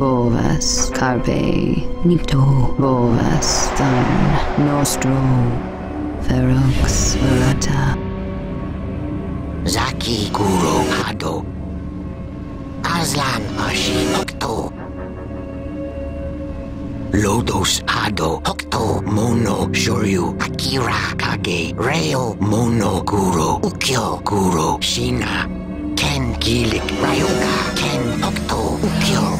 Carpe Nito Bovastan Nostro Ferox Verata. Zaki Kuro Hado Aslan Ashi Hokto. Lodos Ado Hokto Mono Shoryu Akira Kage Reo Mono Kuro Ukyo Kuro Shina. Ken Kilik Ryoka Ken Hokto Ukyo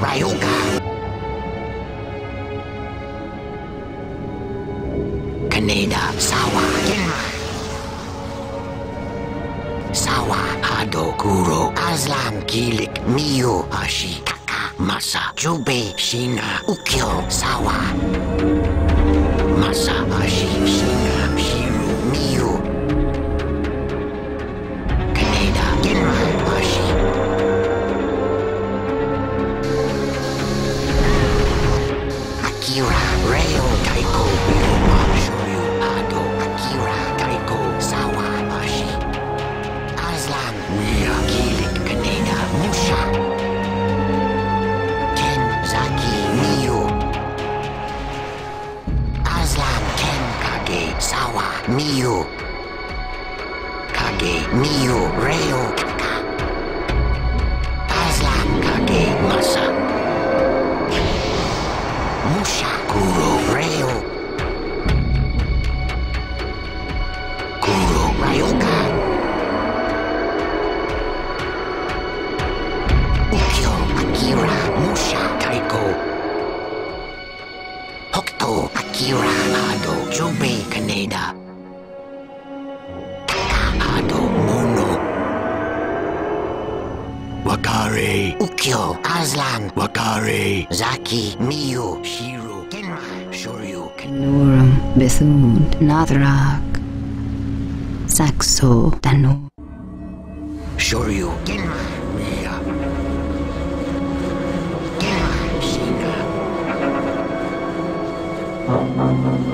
Ryoka Kaneda Sawa. Sawa Hado Kuro Aslan Kilik Mio Ashi Kaka Masa Jube Shina Ukyo Sawa. Masa Ashi Shina Ukyo Akira Musha Taiko Hokuto Akira Ado Jube Kaneda. Taka Ado Mono. Wakare. Ukyo Aslan. Wakare. Zaki Miyu Shiru Genma Shoryu Nurum Bithund Nathrak Saxo Danu. Shoryu Genma Zaki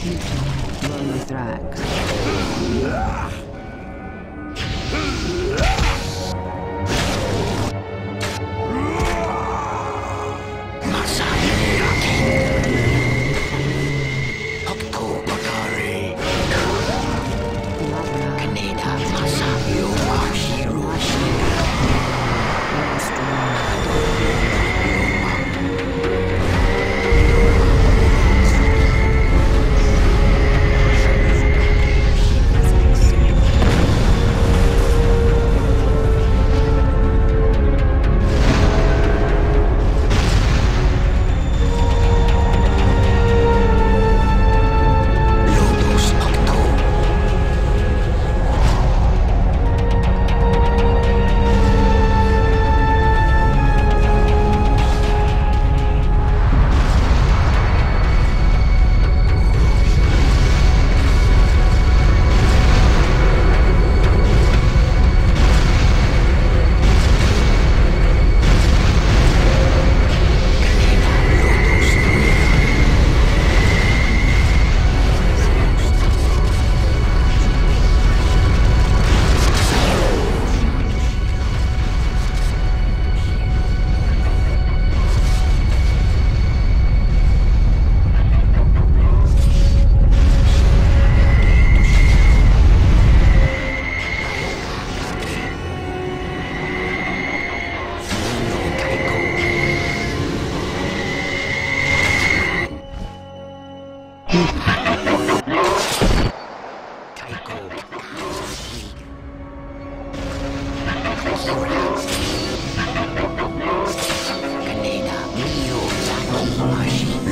future, Lola Thrax.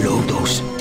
路透。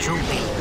truly.